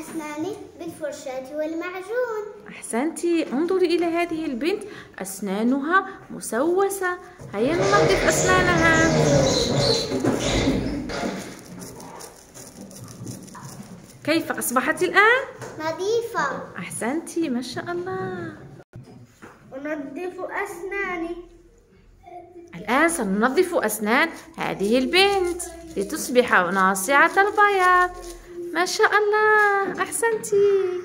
أسناني بالفرشاة والمعجون. أحسنتي انظري إلى هذه البنت. أسنانها مسوسة. هيا ننظف أسنانها. كيف أصبحت الآن؟ نظيفة. أحسنتي ما شاء الله. أنظف أسناني. الآن سننظف أسنان هذه البنت لتصبح ناصعة البياض. ما شاء الله أحسنتي.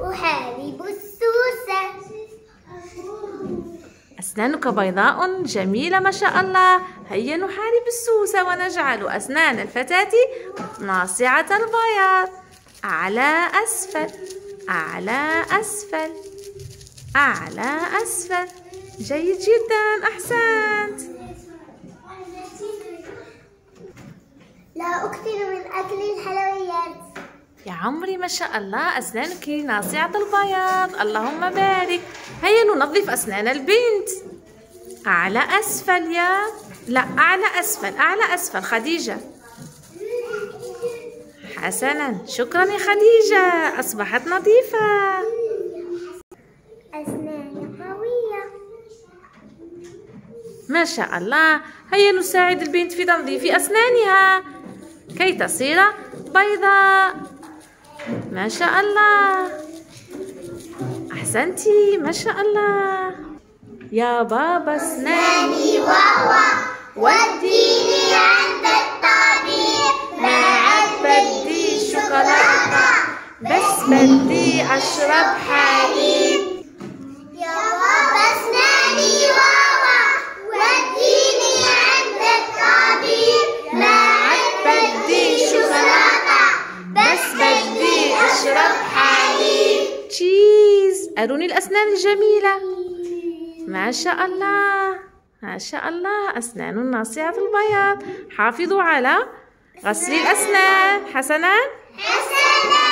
أحالب السوسة. أسنانك بيضاء جميلة ما شاء الله. هيا نحارب السوسة ونجعل أسنان الفتاة ناصعة البياض. أعلى أسفل أعلى أسفل أعلى أسفل. جيد جدا أحسنت لا أكثر من أكل الحلويات. يا عمري ما شاء الله أسنانك ناصعة البياض. اللهم بارك. هيا ننظف أسنان البنت. أعلى أسفل يا. لا أعلى أسفل أعلى أسفل. خديجة. حسنا. شكرا يا خديجة. أصبحت نظيفة. قوية. ما شاء الله. هيا نساعد البنت في تنظيف أسنانها. كي تصير بيضاء. ما شاء الله. أحسنتي ما شاء الله. يا بابا أسناني. واوا وديني عند الطبيب. ما عاد بدي شوكولاتة. بس بدي أشرب حليب. أشرب حليب تشيز. أروني الأسنان الجميلة. ما شاء الله. ما شاء الله. أسنان ناصعة البياض. حافظوا على غسل الأسنان. حسنا. حسنا.